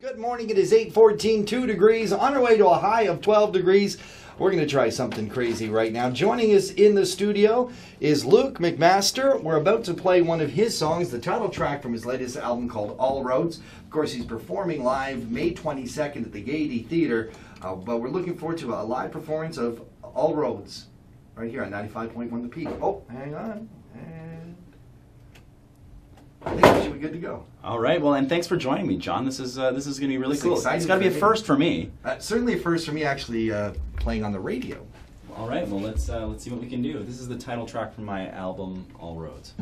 Good morning. It is 814, 2 degrees, on our way to a high of 12 degrees. We're going to try something crazy right now. Joining us in the studio is Luke McMaster. We're about to play one of his songs, the title track from his latest album called All Roads. Of course, he's performing live May 22nd at the Gayety Theater, uh, but we're looking forward to a live performance of All Roads right here on 95.1 The Peak. Oh, hang on. And I think we should be good to go. All right. Well, and thanks for joining me, John. This is uh, this is going to be really It's cool. It's got to be a first for me. Uh, certainly a first for me actually uh, playing on the radio. All right. Well, let's uh, let's see what we can do. This is the title track from my album All Roads.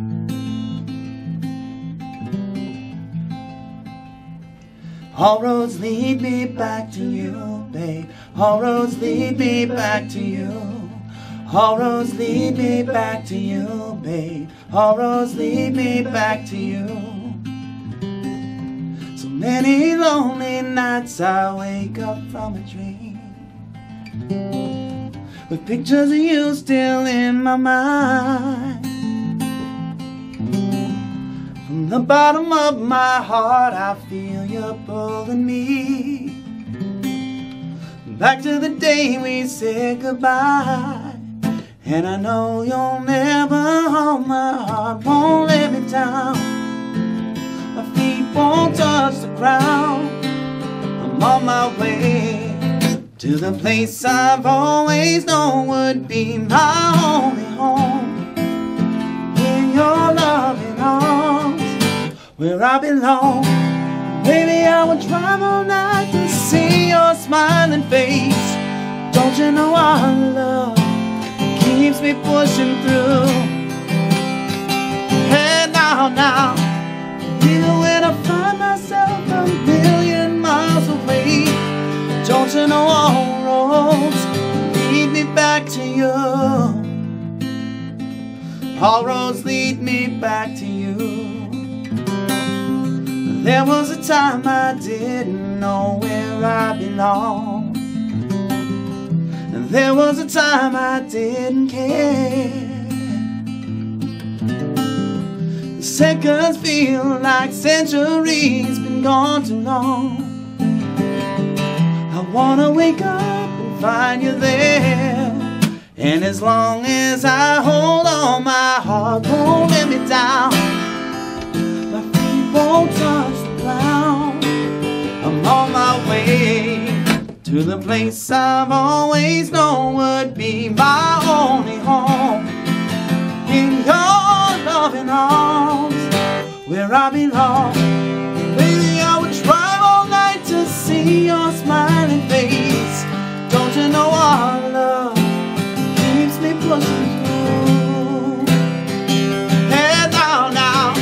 All roads lead me back to you, babe. All roads lead me back to you. All roads lead me back to you, babe. All roads lead me back to you. Many lonely nights I wake up from a dream with pictures of you still in my mind. From the bottom of my heart, I feel you pulling me back to the day we said goodbye. And I know you'll never hold my heart, won't let me down. Touch the ground. I'm on my way to the place I've always known would be my only home. In your loving arms, where I belong. Baby, I would drive all night to see your smiling face. Don't you know our love keeps me pushing through? And now, now, I find myself a million miles away, don't you know all roads lead me back to you? All roads lead me back to you. There was a time I didn't know where I belonged. There was a time I didn't care. Seconds feel like centuries, been gone too long. I wanna wake up and find you there. And as long as I hold on, my heart won't let me down. My feet won't touch the ground. I'm on my way to the place I've always known would be my only home. I belong. Baby, I would drive all night to see your smiling face. Don't you know our love keeps me pushing through? And now, now,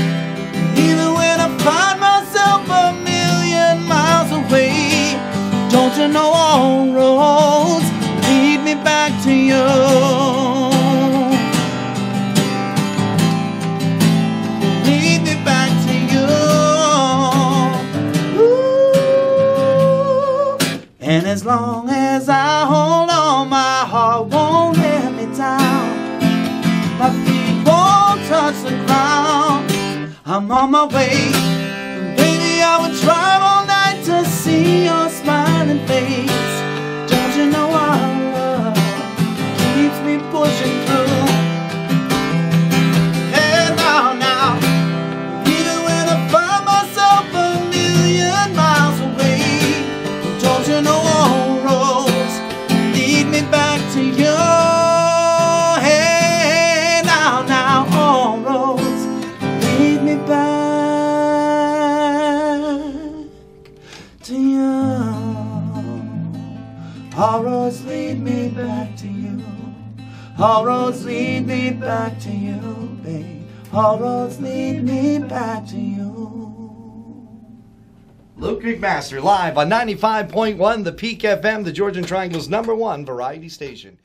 even when I find myself a million miles away, don't you know all roads lead me back to you? As long as I hold on, my heart won't let me down. My feet won't touch the ground. I'm on my way. And baby, I would drive All roads lead me back to you. All roads lead me back to you, babe. All roads lead me back to you. Luke McMaster live on 95.1 The Peak FM, the Georgian Triangle's number one variety station.